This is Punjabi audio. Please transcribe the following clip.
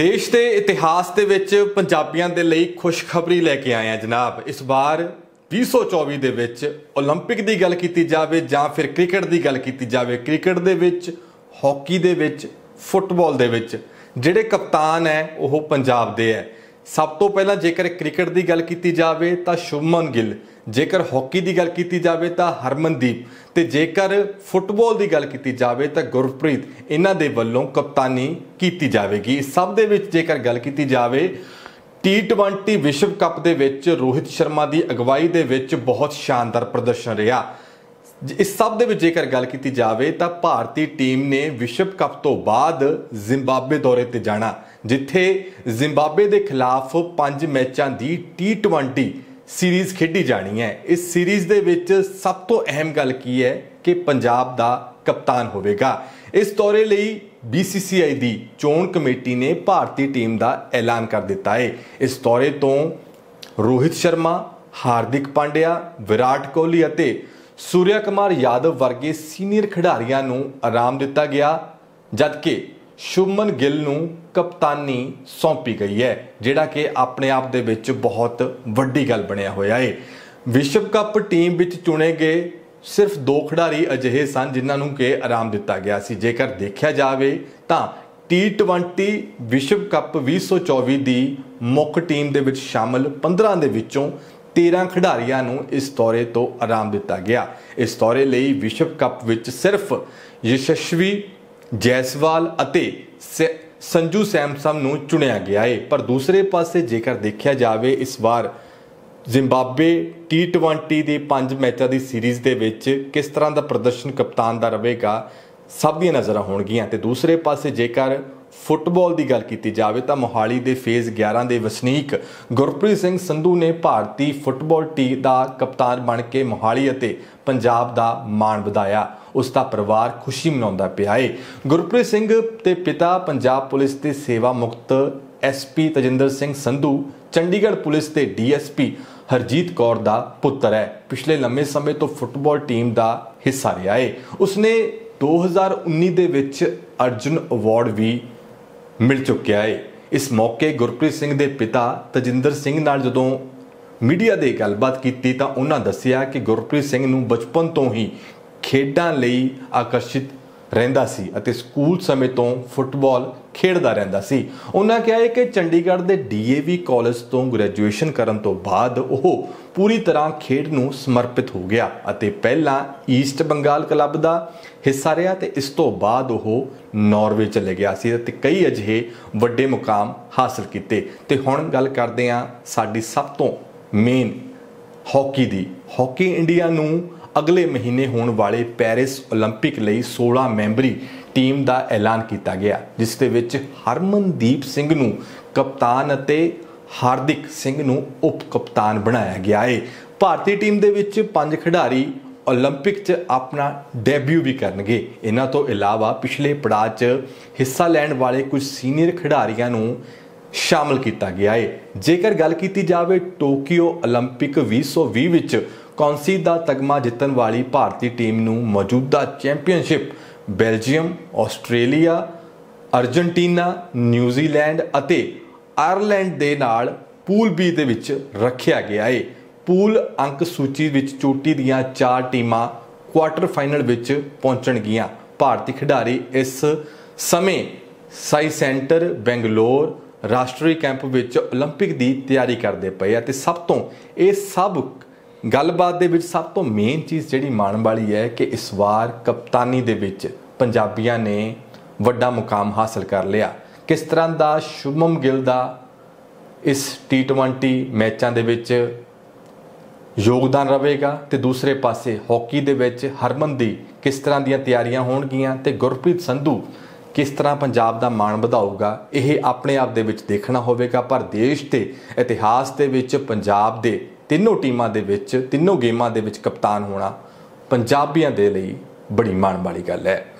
ਦੇਸ਼ ਦੇ ਇਤਿਹਾਸ ਦੇ ਵਿੱਚ ਪੰਜਾਬੀਆਂ ਦੇ ਲਈ ਖੁਸ਼ਖਬਰੀ ਲੈ ਕੇ ਆਏ ਆ ਜਨਾਬ ਇਸ ਵਾਰ 2024 ਦੇ ਵਿੱਚ 올림픽 ਦੀ ਗੱਲ ਕੀਤੀ ਜਾਵੇ ਜਾਂ ਫਿਰ ਕ੍ਰਿਕਟ ਦੀ ਗੱਲ ਕੀਤੀ ਜਾਵੇ ਕ੍ਰਿਕਟ ਦੇ ਵਿੱਚ ਹਾਕੀ ਦੇ ਵਿੱਚ ਫੁੱਟਬਾਲ ਦੇ ਵਿੱਚ ਜਿਹੜੇ ਕਪਤਾਨ ਹੈ ਉਹ ਪੰਜਾਬ ਦੇ ਹੈ ਸਭ ਤੋਂ ਪਹਿਲਾਂ ਜੇਕਰ ਕ੍ਰਿਕਟ ਦੀ ਗੱਲ ਕੀਤੀ ਜਾਵੇ ਤਾਂ ਸ਼ੁਭਮਨ ਗਿੱਲ, ਜੇਕਰ ਹਾਕੀ ਦੀ ਗੱਲ ਕੀਤੀ ਜਾਵੇ ਤਾਂ ਹਰਮਨਦੀਪ ਤੇ ਜੇਕਰ ਫੁੱਟਬਾਲ ਦੀ ਗੱਲ ਕੀਤੀ ਜਾਵੇ ਤਾਂ ਗੁਰਪ੍ਰੀਤ, ਇਹਨਾਂ ਦੇ ਵੱਲੋਂ ਕਪਤਾਨੀ ਕੀਤੀ ਜਾਵੇਗੀ। ਸਭ ਦੇ ਵਿੱਚ ਜੇਕਰ ਗੱਲ ਕੀਤੀ ਜਾਵੇ T20 ਵਿਸ਼ਵ ਕੱਪ ਦੇ ਵਿੱਚ ਰੋਹਿਤ ਸ਼ਰਮਾ ਦੀ ਅਗਵਾਈ ਦੇ ਵਿੱਚ ਬਹੁਤ ਸ਼ਾਨਦਾਰ ਪ੍ਰਦਰਸ਼ਨ ਰਿਹਾ। ਇਸ ਸਭ ਦੇ ਵਿੱਚ ਜੇਕਰ ਗੱਲ ਕੀਤੀ ਜਾਵੇ ਤਾਂ ਭਾਰਤੀ ਟੀਮ ਨੇ ਵਿਸ਼ਵ ਕੱਪ ਤੋਂ ਬਾਅਦ ਜ਼ਿੰਬਾਬਵੇ ਦੌਰੇ ਤੇ ਜਾਣਾ, ਜਿੱਥੇ ਜ਼ਿੰਬਾਬਵੇ ਦੇ ਖਿਲਾਫ 5 ਮੈਚਾਂ ਦੀ T20 ਸੀਰੀਜ਼ ਖੇਡੀ ਜਾਣੀ ਹੈ। ਇਸ ਸੀਰੀਜ਼ ਦੇ ਵਿੱਚ ਸਭ ਤੋਂ ਅਹਿਮ ਗੱਲ ਕੀ ਹੈ ਕਿ ਪੰਜਾਬ ਦਾ ਕਪਤਾਨ ਹੋਵੇਗਾ। ਇਸ ਦੌਰੇ ਲਈ BCCI ਦੀ ਚੋਣ ਕਮੇਟੀ ਨੇ ਭਾਰਤੀ ਟੀਮ ਦਾ ਐਲਾਨ ਕਰ ਦਿੱਤਾ ਹੈ। ਇਸ ਦੌਰੇ ਤੋਂ ਰੋਹਿਤ ਸ਼ਰਮਾ, ਹਾਰਦਿਕ ਪਾਂਡਿਆ, ਵਿਰਾਟ ਕੋਹਲੀ ਅਤੇ ਸੂਰਿਆ ਕੁਮਾਰ ਯਾਦਵ ਵਰਗੇ ਸੀਨੀਅਰ ਖਿਡਾਰੀਆਂ ਨੂੰ ਆਰਾਮ ਦਿੱਤਾ ਗਿਆ, ਜਦਕਿ ਸ਼ੁਭਮਨ ਗਿੱਲ ਨੂੰ ਕਪਤਾਨੀ ਸੌਂਪੀ ਗਈ ਹੈ, ਜਿਹੜਾ ਕਿ ਆਪਣੇ ਆਪ ਦੇ ਵਿੱਚ ਬਹੁਤ ਵੱਡੀ ਗੱਲ ਬਣਿਆ ਹੋਇਆ ਹੈ ਵਿਸ਼ਵ ਕੱਪ ਟੀਮ ਵਿੱਚ ਚੁਣੇ ਗਏ ਸਿਰਫ ਦੋ ਖਿਡਾਰੀ ਅਜਿਹੇ ਸਨ ਜਿਨ੍ਹਾਂ ਨੂੰ ਕਿ ਆਰਾਮ ਦਿੱਤਾ ਗਿਆ ਸੀ। ਜੇਕਰ ਦੇਖਿਆ ਜਾਵੇ ਤਾਂ T20 ਵਿਸ਼ਵ ਕੱਪ 2024 ਦੀ ਮੁੱਖ ਟੀਮ ਦੇ ਵਿੱਚ ਸ਼ਾਮਲ 15 ਦੇ ਵਿੱਚੋਂ 13 ਖਿਡਾਰੀਆਂ ਨੂੰ ਇਸ ਦੌਰੇ ਤੋਂ ਆਰਾਮ ਦਿੱਤਾ ਗਿਆ। ਇਸ ਦੌਰੇ ਲਈ ਵਿਸ਼ਵ ਕੱਪ ਵਿੱਚ ਸਿਰਫ ਯਸ਼ਸਵੀ ਜੈਸਵਾਲ ਅਤੇ ਸੰਜੂ ਸੈਮਸਨ ਨੂੰ ਚੁਣਿਆ ਗਿਆ ਹੈ ਪਰ ਦੂਸਰੇ ਪਾਸੇ ਜੇਕਰ ਦੇਖਿਆ ਜਾਵੇ, ਇਸ ਵਾਰ ਜ਼ਿੰਬਾਬਵੇ T20 ਦੇ 5 ਮੈਚਾਂ ਦੀ ਸੀਰੀਜ਼ ਦੇ ਵਿੱਚ ਕਿਸ ਤਰ੍ਹਾਂ ਦਾ ਪ੍ਰਦਰਸ਼ਨ ਕਪਤਾਨ ਦਾ ਰਹੇਗਾ, ਸਭ ਦੀਆਂ ਨਜ਼ਰਾਂ ਹੋਣਗੀਆਂ। ਤੇ ਦੂਸਰੇ ਪਾਸੇ ਜੇਕਰ ਫੁੱਟਬਾਲ ਦੀ ਗੱਲ ਕੀਤੀ ਜਾਵੇ ਤਾਂ ਮੋਹਾਲੀ ਦੇ ਫੇਜ਼ 11 ਦੇ ਵਸਨੀਕ ਗੁਰਪ੍ਰੀਤ ਸਿੰਘ ਸੰਧੂ ਨੇ ਭਾਰਤੀ ਫੁੱਟਬਾਲ ਟੀਮ ਦਾ ਕਪਤਾਨ ਬਣ ਕੇ ਮੋਹਾਲੀ ਅਤੇ ਪੰਜਾਬ ਦਾ ਮਾਣ ਵਧਾਇਆ। ਉਸ ਦਾ ਪਰਿਵਾਰ ਖੁਸ਼ੀ ਮਨਾਉਂਦਾ ਪਿਆ ਏ। ਗੁਰਪ੍ਰੀਤ ਸਿੰਘ ਤੇ ਪਿਤਾ ਪੰਜਾਬ ਪੁਲਿਸ ਦੇ ਸੇਵਾ ਮੁਕਤ ਐਸਪੀ ਤਜਿੰਦਰ ਸਿੰਘ ਸੰਧੂ, ਚੰਡੀਗੜ੍ਹ ਪੁਲਿਸ ਦੇ ਡੀਐਸਪੀ ਹਰਜੀਤ ਕੌਰ ਦਾ ਪੁੱਤਰ ਹੈ। ਪਿਛਲੇ ਲੰਮੇ ਸਮੇਂ ਤੋਂ ਫੁੱਟਬਾਲ ਟੀਮ ਦਾ ਹਿੱਸਾ ਰਿਹਾ ਏ। ਉਸਨੇ 2019 ਦੇ ਵਿੱਚ ਅਰਜੁਨ ਅਵਾਰਡ ਵੀ ਮਿਲ ਚੁੱਕਿਆ ਹੈ ਇਸ ਮੌਕੇ ਗੁਰਪ੍ਰੀਤ ਸਿੰਘ ਦੇ ਪਿਤਾ ਤਜਿੰਦਰ ਸਿੰਘ ਨਾਲ ਜਦੋਂ ਮੀਡੀਆ ਦੇ ਗੱਲਬਾਤ ਕੀਤੀ ਤਾਂ ਉਹਨਾਂ ਦੱਸਿਆ ਕਿ ਗੁਰਪ੍ਰੀਤ ਸਿੰਘ ਨੂੰ ਬਚਪਨ ਤੋਂ ਹੀ ਖੇਡਾਂ ਲਈ ਆਕਰਸ਼ਿਤ ਰਹਿੰਦਾ ਸੀ ਅਤੇ ਸਕੂਲ ਸਮੇਂ ਤੋਂ ਫੁੱਟਬਾਲ ਖੇਡਦਾ ਰਹਿੰਦਾ ਸੀ। ਉਹਨਾਂ ਕਿਹਾ ਹੈ ਕਿ ਚੰਡੀਗੜ੍ਹ ਦੇ ਡੀਏਵੀ ਕਾਲਜ ਤੋਂ ਗ੍ਰੈਜੂਏਸ਼ਨ ਕਰਨ ਤੋਂ ਬਾਅਦ ਉਹ ਪੂਰੀ ਤਰ੍ਹਾਂ ਖੇਡ ਨੂੰ ਸਮਰਪਿਤ ਹੋ ਗਿਆ ਅਤੇ ਪਹਿਲਾਂ ਈਸਟ ਬੰਗਾਲ ਕਲੱਬ ਦਾ ਹਿੱਸਾ ਰਿਹਾ ਤੇ ਇਸ ਤੋਂ ਬਾਅਦ ਉਹ ਨਾਰਵੇ ਚਲੇ ਗਿਆ ਸੀ ਤੇ ਕਈ ਅਜਿਹੇ ਵੱਡੇ ਮੁਕਾਮ ਹਾਸਲ ਕੀਤੇ। ਤੇ ਹੁਣ ਗੱਲ ਕਰਦੇ ਹਾਂ ਸਾਡੀ ਸਭ ਤੋਂ ਮੇਨ ਹਾਕੀ ਦੀ। ਹਾਕੀ ਇੰਡੀਆ ਨੂੰ ਅਗਲੇ ਮਹੀਨੇ ਹੋਣ ਵਾਲੇ ਪੈਰਿਸ 올림픽 ਲਈ 16 ਮੈਂਬਰੀ ਟੀਮ ਦਾ ਐਲਾਨ ਕੀਤਾ ਗਿਆ ਜਿਸ ਦੇ ਵਿੱਚ ਹਰਮਨਦੀਪ ਸਿੰਘ ਨੂੰ ਕਪਤਾਨ ਅਤੇ ਹਾਰਦਿਕ ਸਿੰਘ ਨੂੰ ਉਪ ਕਪਤਾਨ ਬਣਾਇਆ ਗਿਆ ਹੈ ਭਾਰਤੀ ਟੀਮ ਦੇ ਵਿੱਚ ਪੰਜ ਖਿਡਾਰੀ 올림픽 'ਚ ਆਪਣਾ ਡੈਬਿਊ ਵੀ ਕਰਨਗੇ ਇਹਨਾਂ ਤੋਂ ਇਲਾਵਾ ਪਿਛਲੇ ਪੜਾਅ 'ਚ ਹਿੱਸਾ ਲੈਣ ਵਾਲੇ ਕੁਝ ਸੀਨੀਅਰ ਖਿਡਾਰੀਆਂ ਨੂੰ ਸ਼ਾਮਲ ਕੀਤਾ ਗਿਆ ਹੈ ਜੇਕਰ ਗੱਲ ਕੀਤੀ ਜਾਵੇ ਟੋਕੀਓ 올림픽 2020 ਵਿੱਚ ਕੌਂਸੀ ਦਾ ਤਗਮਾ ਜਿੱਤਣ ਵਾਲੀ ਭਾਰਤੀ ਟੀਮ ਨੂੰ ਮੌਜੂਦਾ championship Belgium, Australia, Argentina, New Zealand ਅਤੇ ਆਇਰਲੈਂਡ ਦੇ ਨਾਲ ਪੂਲ ਬੀ ਦੇ ਵਿੱਚ ਰੱਖਿਆ ਗਿਆ ਹੈ ਪੂਲ ਅੰਕ ਸੂਚੀ ਵਿੱਚ ਚੋਟੀ ਦੀਆਂ ਚਾਰ ਟੀਮਾਂ ਕੁਆਟਰ ਫਾਈਨਲ ਵਿੱਚ ਪਹੁੰਚਣਗੀਆਂ। ਭਾਰਤੀ ਖਿਡਾਰੀ ਇਸ ਸਮੇਂ ਸਾਈ ਸੈਂਟਰ, ਬੈਂਗਲੌਰ, ਰਾਸ਼ਟਰੀ ਕੈਂਪ ਵਿੱਚ 올림픽 ਦੀ ਤਿਆਰੀ ਕਰਦੇ ਪਏ ਅਤੇ ਸਭ ਤੋਂ ਇਹ ਸਭ ਗੱਲਬਾਤ ਦੇ ਵਿੱਚ ਸਭ ਤੋਂ ਮੇਨ ਚੀਜ਼ ਜਿਹੜੀ ਮਾਣ ਵਾਲੀ ਹੈ ਕਿ ਇਸ ਵਾਰ ਕਪਤਾਨੀ ਦੇ ਵਿੱਚ ਪੰਜਾਬੀਆਂ ਨੇ ਵੱਡਾ ਮੁਕਾਮ ਹਾਸਲ ਕਰ ਲਿਆ। ਕਿਸ ਤਰ੍ਹਾਂ ਦਾ ਸ਼ੁਭਮ ਗਿੱਲ ਦਾ ਇਸ T20 ਮੈਚਾਂ ਦੇ ਵਿੱਚ ਯੋਗਦਾਨ ਰਹੇਗਾ ਤੇ ਦੂਸਰੇ ਪਾਸੇ ਹਾਕੀ ਦੇ ਵਿੱਚ ਹਰਮਨ ਦੀ ਕਿਸ ਤਰ੍ਹਾਂ ਦੀਆਂ ਤਿਆਰੀਆਂ ਹੋਣਗੀਆਂ ਤੇ ਗੁਰਪ੍ਰੀਤ ਸੰਧੂ ਕਿਸ ਤਰ੍ਹਾਂ ਪੰਜਾਬ ਦਾ ਮਾਣ ਵਧਾਊਗਾ, ਇਹ ਆਪਣੇ ਆਪ ਦੇ ਵਿੱਚ ਦੇਖਣਾ ਹੋਵੇਗਾ, ਪਰ ਦੇਸ਼ ਤੇ ਇਤਿਹਾਸ ਦੇ ਵਿੱਚ ਪੰਜਾਬ ਦੇ ਤਿੰਨੋਂ ਟੀਮਾਂ ਦੇ ਵਿੱਚ, ਤਿੰਨੋਂ ਗੇਮਾਂ ਦੇ ਵਿੱਚ ਕਪਤਾਨ ਹੋਣਾ ਪੰਜਾਬੀਆਂ ਦੇ ਲਈ ਬੜੀ ਮਾਣ ਵਾਲੀ ਗੱਲ ਹੈ।